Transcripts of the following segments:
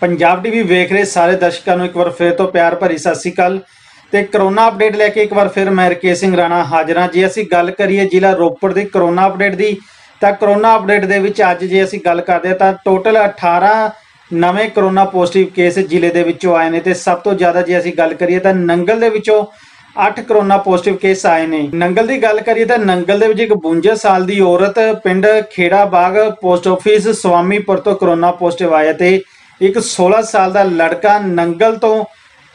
Punjab TV ਵੇਖ ਰਹੇ ਸਾਰੇ ਦਰਸ਼ਕਾਂ ਨੂੰ ਇੱਕ ਵਾਰ ਫਿਰ ਤੋਂ ਪਿਆਰ ਭਰੀ ਸਤਿ ਸ੍ਰੀ ਅਕਾਲ ਤੇ ਕਰੋਨਾ ਅਪਡੇਟ ਲੈ ਕੇ ਇੱਕ ਵਾਰ ਫਿਰ ਮੈਂ ਰਕੇਸ਼ ਸਿੰਘ ਰਾਣਾ ਹਾਜ਼ਰ ਹਾਂ। ਜੇ ਅਸੀਂ ਗੱਲ ਕਰੀਏ ਜ਼ਿਲ੍ਹਾ ਰੋਪੜ ਦੀ ਕਰੋਨਾ ਅਪਡੇਟ ਦੀ, ਤਾਂ ਕਰੋਨਾ ਅਪਡੇਟ ਦੇ ਵਿੱਚ ਅੱਜ ਜੇ ਅਸੀਂ ਗੱਲ ਕਰਦੇ ਹਾਂ, ਤਾਂ ਟੋਟਲ 18 ਨਵੇਂ ਕਰੋਨਾ ਪੋਜ਼ਿਟਿਵ ਕੇਸ ਜ਼ਿਲ੍ਹੇ ਦੇ ਵਿੱਚੋਂ ਆਏ ਨੇ ਤੇ ਸਭ ਤੋਂ ਜ਼ਿਆਦਾ ਜੇ ਅਸੀਂ ਗੱਲ ਕਰੀਏ, ਤਾਂ ਨੰਗਲ ਦੇ ਵਿੱਚੋਂ 8 ਕਰੋਨਾ ਪੋਜ਼ਿਟਿਵ ਕੇਸ ਆਏ ਨੇ। ਨੰਗਲ ਦੀ ਗੱਲ ਕਰੀਏ, ਤਾਂ ਨੰਗਲ ਦੇ ਵਿੱਚ ਇੱਕ 52 ਸਾਲ ਦੀ ਔਰਤ ਪਿੰਡ ਖੇੜਾ ਬਾਗ ਪੋਸਟ ਆਫਿਸ ਸਵਾਮੀਪੁਰ ਤੋਂ ਕਰੋਨਾ ਪੋਜ਼ਿਟਿਵ ਆਇਆ ਤੇ ਇੱਕ 16 ਸਾਲ ਦਾ ਲੜਕਾ ਨੰਗਲ ਤੋਂ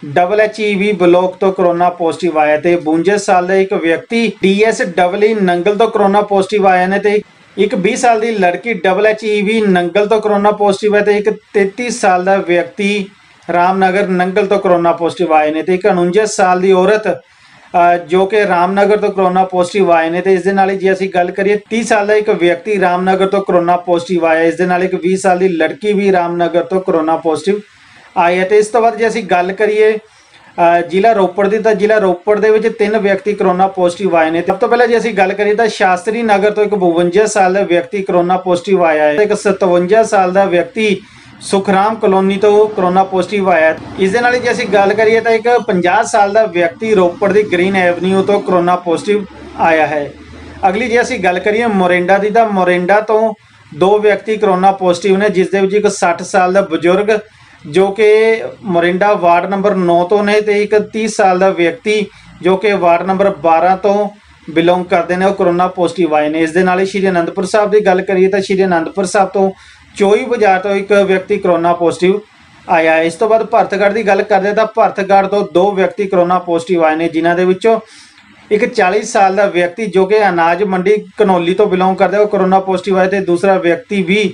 ਡਬਲ ਐਚਈਵੀ ਬਲੋਕ ਤੋਂ ਕਰੋਨਾ ਪੋਜ਼ਿਟਿਵ ਆਇਆ ਤੇ 52 ਸਾਲ ਦਾ ਇੱਕ ਵਿਅਕਤੀ ਡੀਐਸ ਡਬਲ ਈ ਨੰਗਲ ਤੋਂ ਕਰੋਨਾ ਪੋਜ਼ਿਟਿਵ ਆਇਆ ਨੇ ਤੇ ਇੱਕ 20 ਸਾਲ ਦੀ ਲੜਕੀ ਡਬਲ ਐਚਈਵੀ ਨੰਗਲ ਤੋਂ ਕਰੋਨਾ ਪੋਜ਼ਿਟਿਵ ਹੈ ਤੇ ਇੱਕ 33 ਸਾਲ ਦਾ ਵਿਅਕਤੀ ਰਾਮਨਗਰ ਨੰਗਲ ਤੋਂ ਕਰੋਨਾ ਪੋਜ਼ਿਟਿਵ ਆਏ ਨੇ ਤੇ ਇੱਕ 49 ਸਾਲ ਦੀ ਔਰਤ ਜੋ ਕਿ ਰਾਮਨਗਰ ਤੋਂ ਕਰੋਨਾ ਪੋਜ਼ਿਟਿਵ ਆਏ ਨੇ ਤੇ ਇਸ ਦੇ ਨਾਲ ਹੀ ਜੇ ਅਸੀਂ ਗੱਲ ਕਰੀਏ 30 ਸਾਲ ਦਾ ਇੱਕ ਵਿਅਕਤੀ ਰਾਮਨਗਰ ਤੋਂ ਕਰੋਨਾ ਪੋਜ਼ਿਟਿਵ ਆਇਆ। ਇਸ ਦੇ ਨਾਲ ਇੱਕ 20 ਸਾਲ ਦੀ ਲੜਕੀ ਵੀ ਰਾਮਨਗਰ ਤੋਂ ਕਰੋਨਾ ਪੋਜ਼ਿਟਿਵ ਆਈ ਹੈ। ਤੇ ਇਸ ਤੋਂ ਬਾਅਦ ਜੇ ਅਸੀਂ ਗੱਲ ਕਰੀਏ ਅ, ਜ਼ਿਲ੍ਹਾ ਰੋਪੜ ਦੀ ਤਾਂ ਜ਼ਿਲ੍ਹਾ ਰੋਪੜ ਦੇ ਵਿੱਚ ਤਿੰਨ ਵਿਅਕਤੀ ਕਰੋਨਾ ਪੋਜ਼ਿਟਿਵ ਆਏ ਨੇ। ਸਭ ਤੋਂ ਪਹਿਲਾਂ ਜੇ ਅਸੀਂ ਗੱਲ ਕਰੀਏ ਤਾਂ ਸ਼ਾਸਤਰੀ ਨਗਰ ਤੋਂ ਇੱਕ 52 ਸਾਲ ਦਾ ਵਿਅਕਤੀ ਕਰੋਨਾ ਪੋਜ਼ਿਟਿਵ ਆਇਆ ਹੈ। ਤੇ ਇੱਕ 57 ਸਾਲ ਦਾ ਵਿਅਕਤੀ ਸੁਖਰਾਮ ਕਲੋਨੀ ਤੋਂ ਕਰੋਨਾ ਪੋਜ਼ਿਟਿਵ ਆਇਆ ਇਸ ਦੇ ਨਾਲ ਹੀ ਜੇ ਅਸੀਂ ਗੱਲ ਕਰੀਏ ਤਾਂ ਇੱਕ 50 ਸਾਲ ਦਾ ਵਿਅਕਤੀ ਰੋਪੜ ਦੀ ਗ੍ਰੀਨ ਐਵਨਿਊ ਤੋਂ ਕਰੋਨਾ ਪੋਜ਼ਿਟਿਵ ਆਇਆ ਹੈ। ਅਗਲੀ ਜੇ ਅਸੀਂ ਗੱਲ ਕਰੀਏ ਮੋਰਿੰਡਾ ਦੀ ਤਾਂ ਮੋਰਿੰਡਾ ਤੋਂ ਦੋ ਵਿਅਕਤੀ ਕਰੋਨਾ ਪੋਜ਼ਿਟਿਵ ਨੇ, ਜਿਸ ਦੇ ਵਿੱਚ ਇੱਕ 60 ਸਾਲ ਦਾ ਬਜ਼ੁਰਗ ਜੋ ਕਿ ਮੋਰਿੰਡਾ ਵਾਰਡ ਨੰਬਰ 9 ਤੋਂ ਨੇ ਤੇ ਇੱਕ 30 ਸਾਲ ਦਾ ਵਿਅਕਤੀ ਜੋ ਕਿ ਵਾਰਡ ਨੰਬਰ 12 ਤੋਂ ਬਿਲੋਂਗ ਕਰਦੇ ਨੇ, ਉਹ ਕਰੋਨਾ ਪੋਜ਼ਿਟਿਵ ਆਏ ਨੇ। ਇਸ ਦੇ ਨਾਲ ਹੀ ਸ਼੍ਰੀ ਅਨੰਦਪੁਰ ਸਾਹਿਬ ਦੀ ਗੱਲ ਕਰੀਏ ਤਾਂ ਸ਼੍ਰੀ ਅਨੰਦਪੁਰ ਸਾਹਿਬ ਤੋਂ ਚੋਈ ਬਾਜ਼ਾਰ ਤੋਂ ਇੱਕ ਵਿਅਕਤੀ ਕਰੋਨਾ ਪੋਜ਼ਿਟਿਵ ਆਇਆ ਇਸ ਤੋਂ ਬਾਅਦ ਭਰਤਗੜ੍ਹ ਦੀ ਗੱਲ ਕਰਦੇ ਤਾਂ ਭਰਤਗੜ੍ਹ ਤੋਂ ਦੋ ਵਿਅਕਤੀ ਕਰੋਨਾ ਪੋਜ਼ਿਟਿਵ ਆਏ ਨੇ, ਜਿਨ੍ਹਾਂ ਦੇ ਵਿੱਚੋਂ ਇੱਕ 40 ਸਾਲ ਦਾ ਵਿਅਕਤੀ ਜੋ ਕਿ ਅਨਾਜ ਮੰਡੀ ਕਨੌਲੀ ਤੋਂ ਬਿਲੋਂਗ ਕਰਦਾ ਉਹ ਕਰੋਨਾ ਪੋਜ਼ਿਟਿਵ ਆਇਆ ਤੇ ਦੂਸਰਾ ਵਿਅਕਤੀ ਵੀ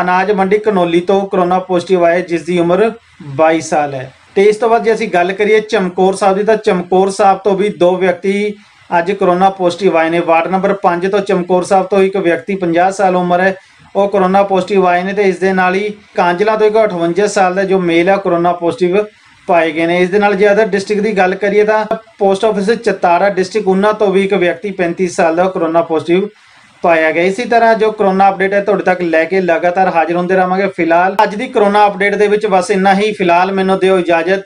ਅਨਾਜ ਮੰਡੀ ਕਨੌਲੀ ਤੋਂ ਕਰੋਨਾ ਪੋਜ਼ਿਟਿਵ ਆਇਆ, ਜਿਸ ਦੀ ਉਮਰ 22 ਸਾਲ ਹੈ। ਤੇ ਇਸ ਤੋਂ ਬਾਅਦ ਜੇ ਅਸੀਂ ਗੱਲ ਕਰੀਏ ਚਮਕੌਰ ਸਾਹਿਬ ਦੀ, ਤਾਂ ਚਮਕੌਰ ਸਾਹਿਬ ਤੋਂ ਵੀ ਦੋ ਵਿਅਕਤੀ ਅੱਜ ਕਰੋਨਾ ਪੋਜ਼ਿਟਿਵ ਆਏ ਨੇ। ਵਾਰਡ ਨੰਬਰ 5 ਤੋਂ ਚਮਕੌਰ ਸਾਹਿਬ ਤੋਂ ਇੱਕ ਵਿਅਕਤੀ 50 ਸਾਲ ਉਮਰ ਹੈ ਉਹ ਕਰੋਨਾ ਪੋਜ਼ਿਟਿਵ ਆਏ ਨੇ ਤੇ ਇਸ ਦੇ ਨਾਲ ਹੀ ਕਾਂਜਲਾ ਤੋਂ ਇੱਕ 58 ਸਾਲ ਦਾ ਜੋ ਮੇਲ ਹੈ ਕਰੋਨਾ ਪੋਜ਼ਿਟਿਵ ਪਾਏ ਗਏ ਨੇ। ਇਸ ਦੇ ਨਾਲ ਜੇ ਅਦਰ ਡਿਸਟ੍ਰਿਕਟ ਦੀ ਗੱਲ ਕਰੀਏ ਤਾਂ ਪੋਸਟ ਆਫਿਸ ਚਤਾਰਾ ਡਿਸਟ੍ਰਿਕਟ ਉਹਨਾਂ ਤੋਂ ਵੀ ਇੱਕ ਵਿਅਕਤੀ 35 ਸਾਲ ਦਾ ਕੋਰੋਨਾ ਪੋਜ਼ਿਟਿਵ ਪਾਇਆ ਗਿਆ। ਇਸੇ ਤਰ੍ਹਾਂ ਜੋ ਕਰੋਨਾ ਅਪਡੇਟ ਹੈ ਤੁਹਾਡੇ ਤੱਕ ਲੈ ਕੇ ਲਗਾਤਾਰ ਹਾਜ਼ਰ ਹੁੰਦੇ ਰਹਾਂਗੇ। ਫਿਲਹਾਲ ਅੱਜ ਦੀ ਕਰੋਨਾ ਅਪਡੇਟ ਦੇ ਵਿੱਚ ਬਸ ਇੰਨਾ ਹੀ। ਫਿਲਹਾਲ ਮੈਨੂੰ ਦਿਓ ਇਜਾਜ਼ਤ।